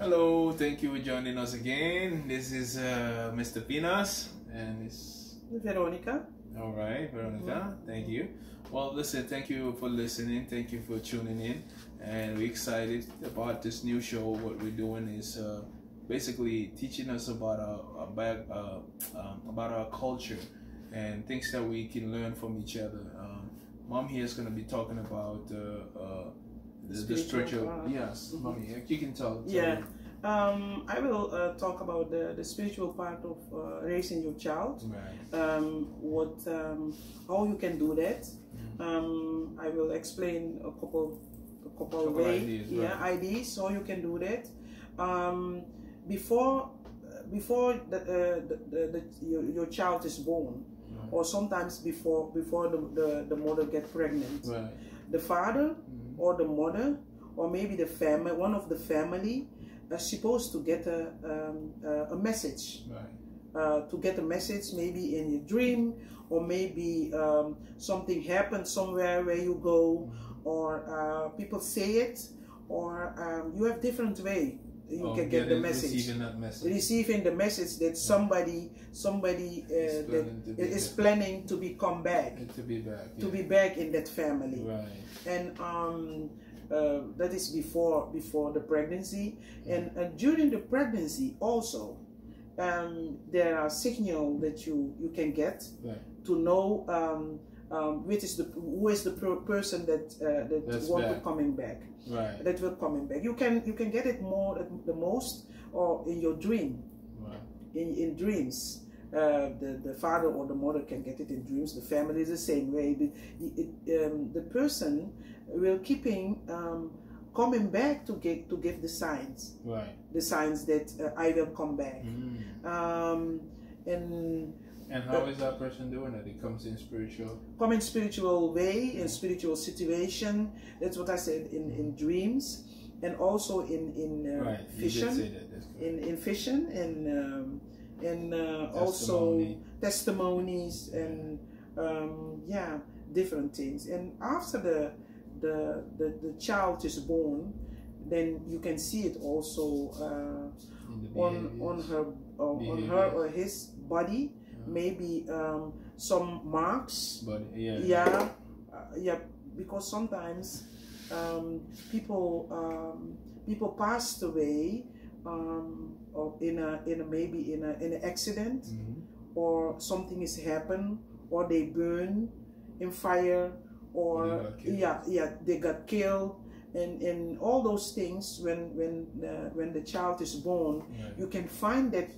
Hello, thank you for joining us again. This is uh, Mr. Pinas and it's Veronika. all right, Veronika. Thank you. Well, listen, thank you for listening. Thank you for tuning in, and we're excited about this new show. What we're doing is uh, basically teaching us about our, back, uh, um, about our culture and things that we can learn from each other. Um, Mom here is going to be talking about uh, uh, the, Spiritual part. Yes, Mhm. mommy, you can tell. tell Yeah. Um, I will uh, talk about the, the spiritual part of uh, raising your child. Right. Um, what, um, how you can do that. Mhm. Um, I will explain a couple, a couple, Couple way, ideas, yeah, ideas how you can do that. Um, before, before the, uh, the, the, the your, your child is born, Right. or sometimes before before the, the, the mother get pregnant, Right. the father Mhm. Or the mother or maybe the family one of the family are supposed to get a, um, uh, a message Right. uh, to get a message maybe in your dream or maybe um, something happened somewhere where you go or uh, people say it or um, you have different way you Oh, can get the message Receiving that message. receiving the message that somebody somebody uh, Is planning to be planning to be come back And to be back. to be back in that family Right. and um, uh, that is before before the pregnancy and uh, during the pregnancy also um, there are signals that you you can get Right. to know um, um, which is the who is the per- person that uh, that That's want to coming back Right. that will coming back you can you can get it more at the most or in your dream Right. in, in dreams. Uh, the, the father or the mother can get it in dreams. The family is the same way. The, it, um, the person will keeping um, coming back to get to give the signs, Right. the signs that uh, I will come back. Mm. Um, and And how is that person doing it? It comes in spiritual. come in spiritual way, in spiritual situation. That's what I said in, in dreams, and also in in uh, right. Vision. that. In, in vision and um, and uh, also testimonies and um, yeah different things and after the, the the the child is born then you can see it also uh, on on her uh, on her or his body. Maybe um, some marks But yeah. yeah uh, yeah because sometimes um, people um, people passed away um, or in a in a maybe in a in an accident Mhm. or something has happened or they burn in fire Or they or got killed. yeah yeah they got killed and and all those things when when uh, when the child is born Right. you can find that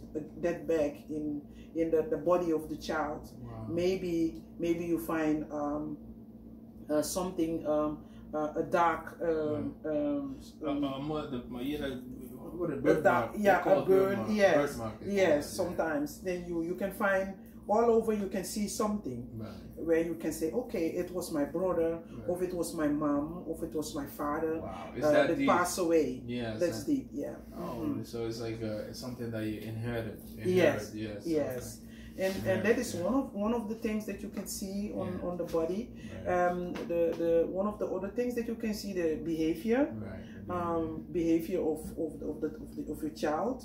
that back in in the, the body of the child Wow. maybe maybe you find um, uh, something um, uh, a dark um, um, Uh, uh, mo- the- mo- yeah, a bird yeah a it yes Bird mark is yes sometimes then you you can find all over you can see something Right. where you can say okay it was my brother Right. or if it was my mom or if it was my father Wow. Is uh, that that passed away Yeah. that's that- deep yeah Oh, Mhm. so it's like uh, it's something that you inherited. Yes, Inherit, Yes. yes and Yeah, and that is yeah. one of one of the things that you can see on Yeah. on the body Right. um the the one of the other things that you can see the behavior right. um, behavior of, of, of, the, of, the, of your child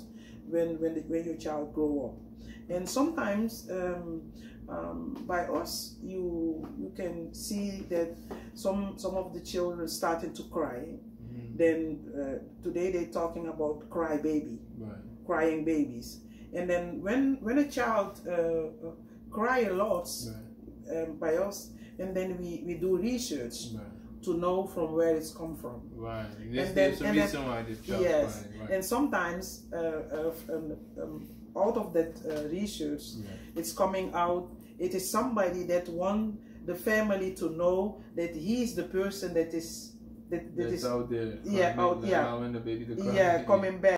when, when, the, when your child grow up. And sometimes um, um, by us, you, you can see that some, some of the children starting to cry. Mhm. Then uh, today they're talking about cry baby, Right. crying babies. And then when, when a child uh, uh, cry a lot Right. um, by us, and then we, we do research Right. To know from where it's come from. Right. There's, then- there's a and then- reason why the child Yes, crying, right. and sometimes uh, uh, um, um, out of that uh, research, Right. it's coming out. It is somebody that want the family to know that he is the person that is that, that That's is out there. Yeah, out- yeah. allowing the baby to yeah coming back.